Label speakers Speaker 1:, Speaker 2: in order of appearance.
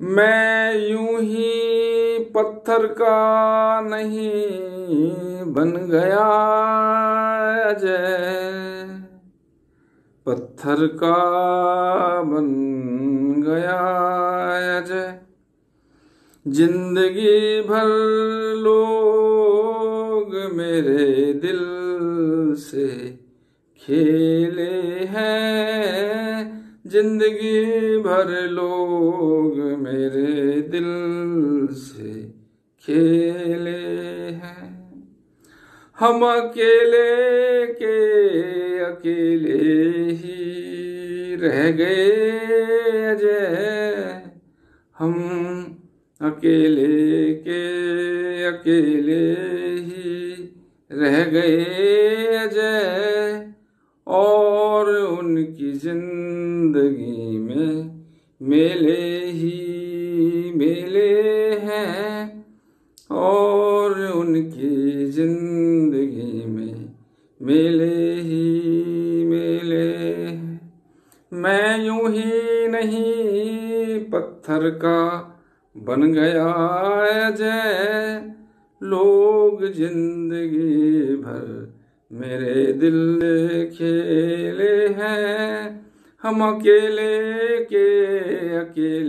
Speaker 1: मैं यूँ ही पत्थर का नहीं बन गया अजय। पत्थर का बन गया अजय। ज़िंदगी भर लोग मेरे दिल से खेले हैं। ज़िंदगी भर लोग मेरे दिल से खेले हैं। हम अकेले के अकेले ही रह गए अजय। हम अकेले के अकेले ही रह गए अजय। उनकी ज़िंदगी में मेले ही मेले हैं और उनकी ज़िंदगी में मेले ही मेले मैं यूँ ही नहीं पत्थर का बन गया अजय लोग ज़िंदगी भर मेरे दिल खेले हैं हम अकेले के अकेले।